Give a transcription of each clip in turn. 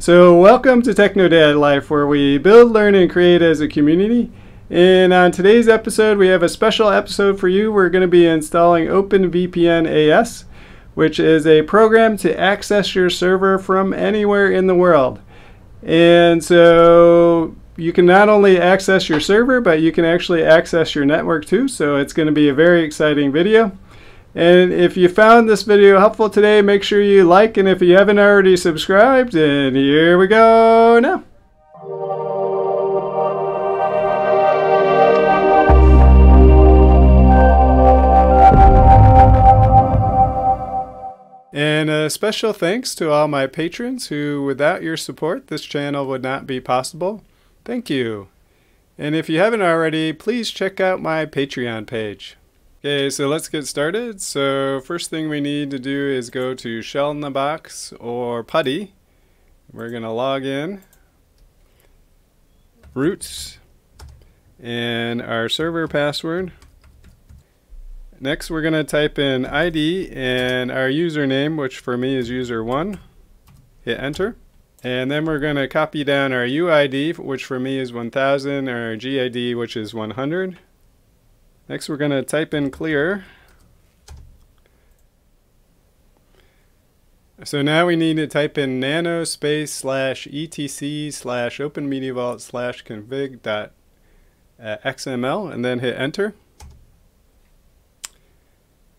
So, welcome to TechnoDad Life, where we build, learn, and create as a community. And on today's episode, we have a special episode for you. We're going to be installing OpenVPN AS, which is a program to access your server from anywhere in the world. And so you can not only access your server, but you can actually access your network too. So it's going to be a very exciting video. And if you found this video helpful today, make sure you like, and if you haven't already subscribed, and here we go now. And a special thanks to all my patrons who, without your support, this channel would not be possible. Thank you. And if you haven't already, please check out my Patreon page. Okay, so let's get started. So first thing we need to do is go to Shell in the Box or PuTTY. We're going to log in, roots, and our server password. Next we're going to type in ID and our username, which for me is user1. Hit enter. And then we're going to copy down our UID, which for me is 1000, our GID, which is 100. Next we're going to type in clear. So now we need to type in nano space slash etc slash openmediavault slash config dot uh, xml and then hit enter.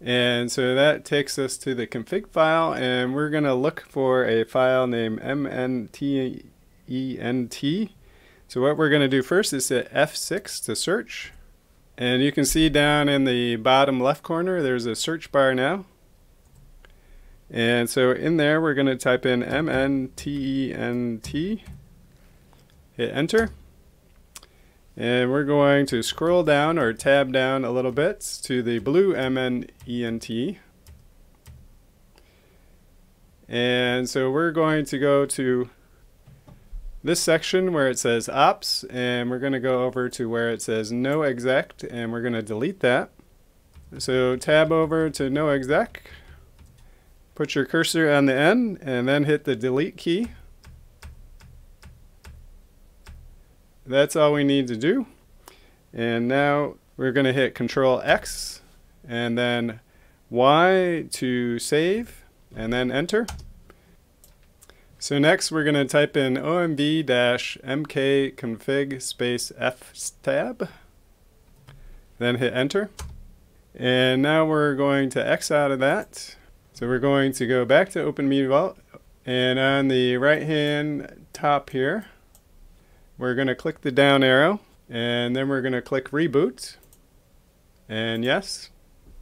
And so that takes us to the config file and we're going to look for a file named mntent. So what we're going to do first is hit F6 to search. And you can see down in the bottom left corner, there's a search bar now. And so in there, we're going to type in MNTENT, hit enter. And we're going to scroll down or tab down a little bit to the blue MNTENT. And so we're going to go to this section where it says ops and we're going to go over to where it says no exec and we're going to delete that. So tab over to no exec, put your cursor on the end and then hit the delete key. That's all we need to do. And now we're going to hit control X and then Y to save and then enter. So next we're going to type in omv-mk config space f tab, then hit enter. And now we're going to X out of that. So we're going to go back to OpenMediaVault and on the right hand top here, we're going to click the down arrow and then we're going to click reboot and yes.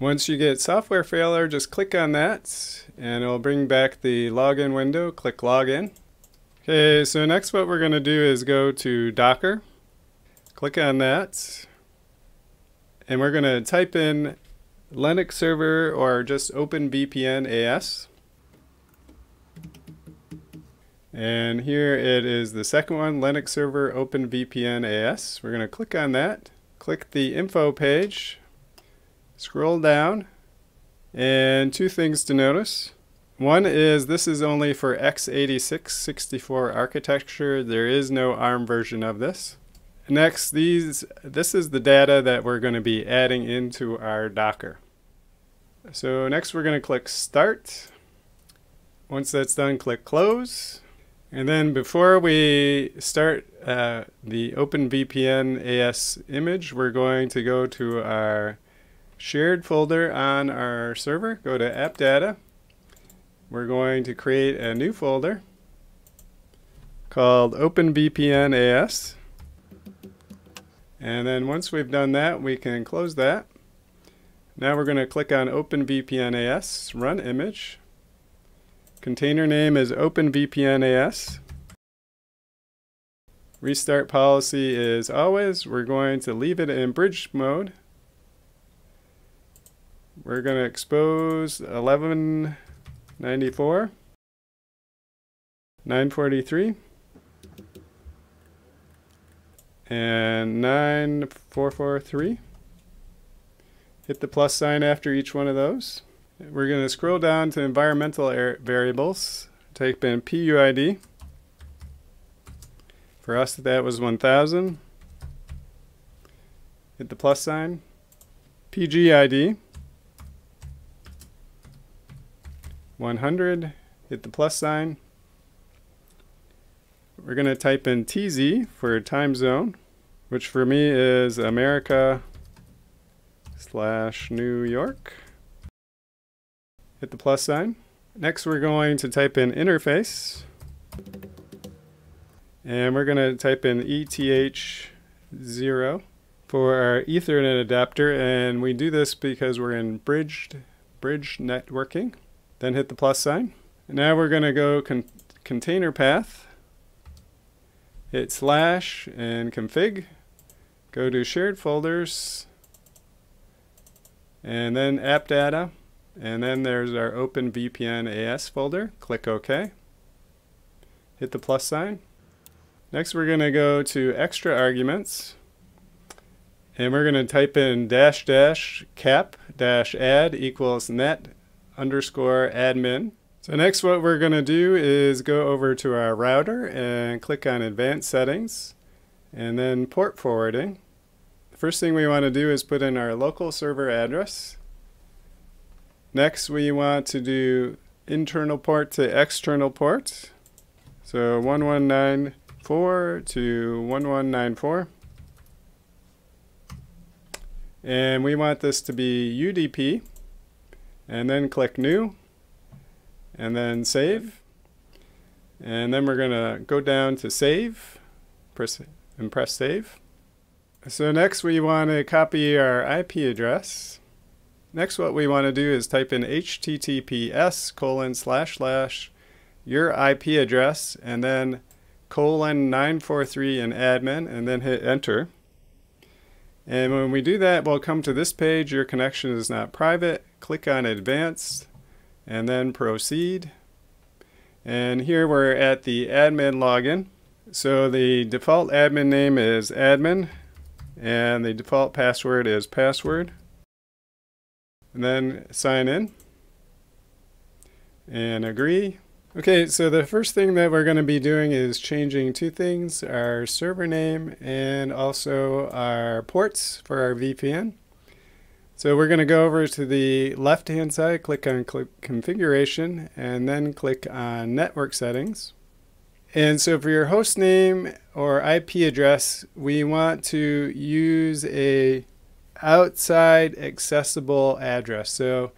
Once you get software failure, just click on that and it'll bring back the login window. Click login. Okay, so next what we're going to do is go to Docker. Click on that. And we're going to type in Linux server or just OpenVPN AS. And here it is the second one, Linux server OpenVPN AS. We're going to click on that. Click the info page Scroll down and two things to notice. One is this is only for x86 64 architecture. There is no ARM version of this. Next, these this is the data that we're going to be adding into our Docker. So next we're going to click Start. Once that's done, click Close. And then before we start uh, the OpenVPN AS image, we're going to go to our shared folder on our server. Go to app data. We're going to create a new folder called OpenVPN AS. And then once we've done that, we can close that. Now we're going to click on OpenVPN AS, run image. Container name is OpenVPN AS. Restart policy is always. We're going to leave it in bridge mode. We're going to expose 1194, 943, and 9443. Hit the plus sign after each one of those. We're going to scroll down to environmental variables, type in PUID, For us, that was 1000. Hit the plus sign. PG ID. 100. Hit the plus sign. We're going to type in TZ for time zone, which for me is America slash New York. Hit the plus sign. Next we're going to type in interface. And we're going to type in ETH0 for our Ethernet adapter. And we do this because we're in bridged bridge networking. Then hit the plus sign. now we're going to go con container path. Hit slash and config. Go to shared folders. And then app data. And then there's our OpenVPN AS folder. Click OK. Hit the plus sign. Next we're going to go to extra arguments and we're going to type in dash dash cap dash add equals net underscore admin. So next what we're going to do is go over to our router and click on advanced settings and then port forwarding. The first thing we want to do is put in our local server address. Next we want to do internal port to external port. So 1194 to 1194. And we want this to be UDP. And then click New. And then Save. And then we're going to go down to Save. Press, and press Save. So next we want to copy our IP address. Next what we want to do is type in https colon slash slash your IP address and then colon 943 in admin and then hit enter. And when we do that, we'll come to this page. Your connection is not private. Click on advanced and then proceed. And here we're at the admin login. So the default admin name is admin and the default password is password. And then sign in and agree. Okay, so the first thing that we're going to be doing is changing two things, our server name and also our ports for our VPN. So we're going to go over to the left-hand side, click on click configuration, and then click on network settings. And so for your host name or IP address, we want to use a outside accessible address. So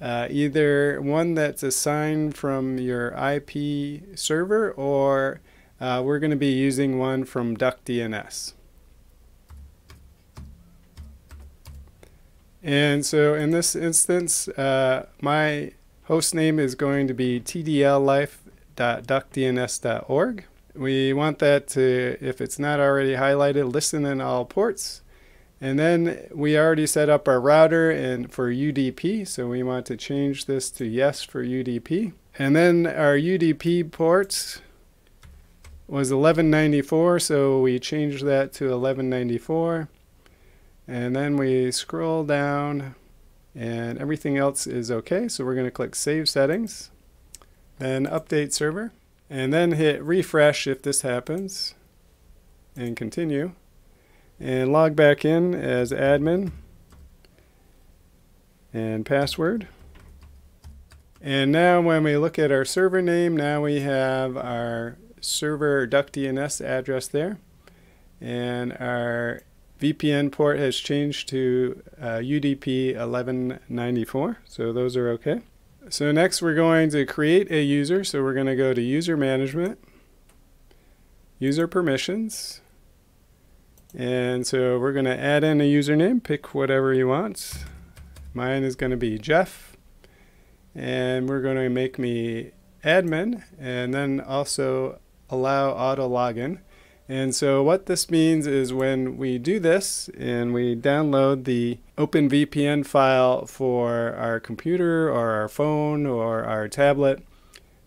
uh, either one that's assigned from your IP server or uh, we're going to be using one from DuckDNS. And so in this instance, uh, my host name is going to be tdllife.duckdns.org. We want that to, if it's not already highlighted, listen in all ports. And then we already set up our router and for UDP, so we want to change this to yes for UDP. And then our UDP ports was 1194, so we changed that to 1194. And then we scroll down and everything else is okay. So we're going to click Save Settings, then Update Server, and then hit Refresh if this happens, and continue and log back in as admin and password. And now when we look at our server name, now we have our server DuckDNS address there. And our VPN port has changed to uh, UDP 1194. So those are okay. So next we're going to create a user. So we're going to go to user management, user permissions, and so we're going to add in a username, pick whatever you want. Mine is going to be Jeff. And we're going to make me admin and then also allow auto login. And so what this means is when we do this and we download the OpenVPN file for our computer or our phone or our tablet,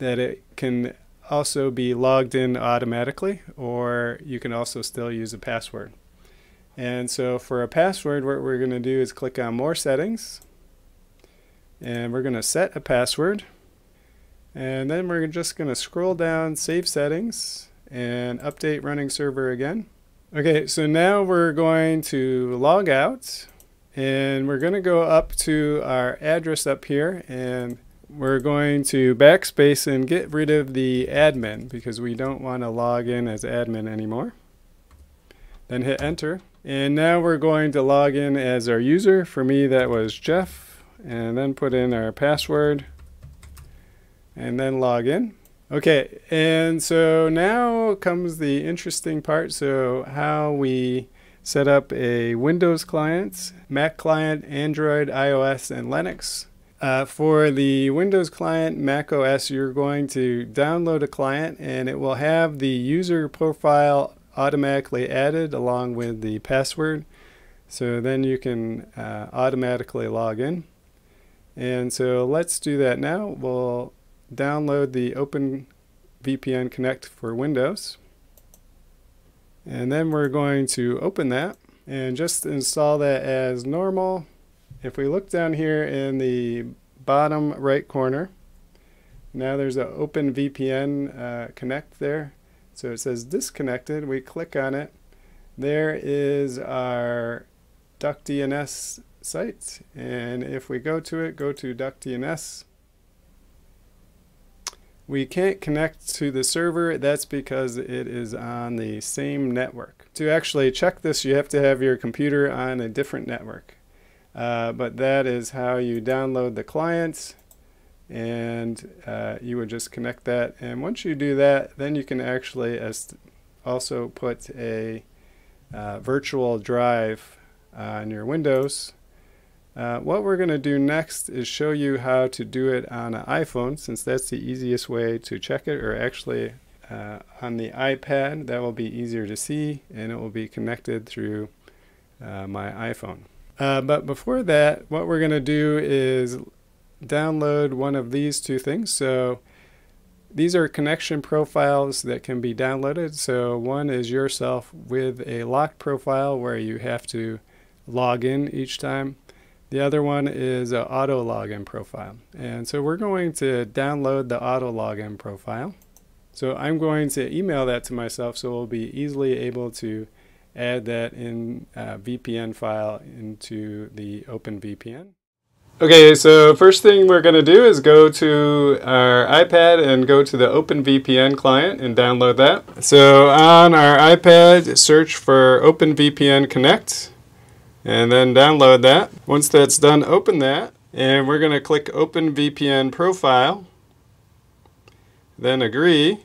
that it can also be logged in automatically, or you can also still use a password. And so for a password, what we're going to do is click on More Settings, and we're going to set a password. And then we're just going to scroll down, Save Settings, and update running server again. Okay, so now we're going to log out and we're going to go up to our address up here and we're going to backspace and get rid of the admin because we don't want to log in as admin anymore. Then hit enter. And now we're going to log in as our user. For me that was Jeff. And then put in our password. And then log in. Okay, and so now comes the interesting part. So how we set up a Windows client, Mac client, Android, iOS, and Linux. Uh, for the Windows client, Mac OS, you're going to download a client and it will have the user profile automatically added along with the password. So then you can uh, automatically log in. And so let's do that now. We'll download the Open VPN Connect for Windows. And then we're going to open that and just install that as normal. If we look down here in the bottom right corner, now there's an Open VPN uh, Connect there. So it says disconnected. We click on it. There is our DuckDNS site. And if we go to it, go to DuckDNS. We can't connect to the server. That's because it is on the same network. To actually check this, you have to have your computer on a different network. Uh, but that is how you download the clients and uh, you would just connect that and once you do that then you can actually also put a uh, virtual drive on your Windows. Uh, what we're going to do next is show you how to do it on an iPhone since that's the easiest way to check it or actually uh, on the iPad that will be easier to see and it will be connected through uh, my iPhone. Uh, but before that what we're going to do is download one of these two things. So these are connection profiles that can be downloaded. So one is yourself with a locked profile where you have to log in each time. The other one is an auto login profile. And so we're going to download the auto login profile. So I'm going to email that to myself so we'll be easily able to add that in uh, a VPN file into the OpenVPN. Okay, so first thing we're going to do is go to our iPad and go to the OpenVPN client and download that. So on our iPad, search for OpenVPN Connect and then download that. Once that's done, open that and we're going to click OpenVPN Profile, then agree.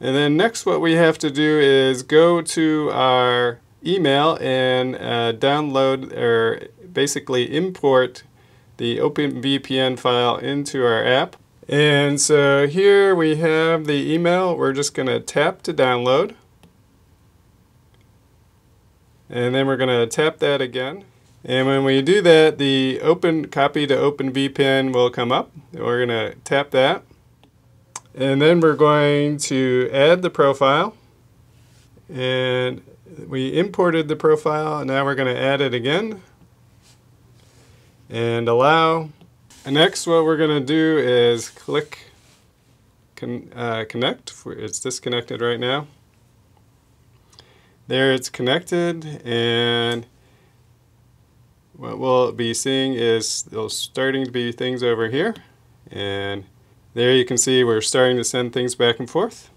And then next what we have to do is go to our email and uh, download or basically import the OpenVPN file into our app. And so here we have the email. We're just going to tap to download. And then we're going to tap that again. And when we do that, the open copy to OpenVPN will come up. We're going to tap that. And then we're going to add the profile. And we imported the profile, now we're going to add it again and allow. And next what we're going to do is click con uh, connect. It's disconnected right now. There it's connected and what we'll be seeing is there's starting to be things over here and there you can see we're starting to send things back and forth.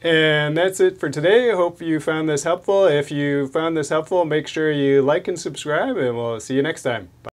And that's it for today. I hope you found this helpful. If you found this helpful, make sure you like and subscribe and we'll see you next time. Bye.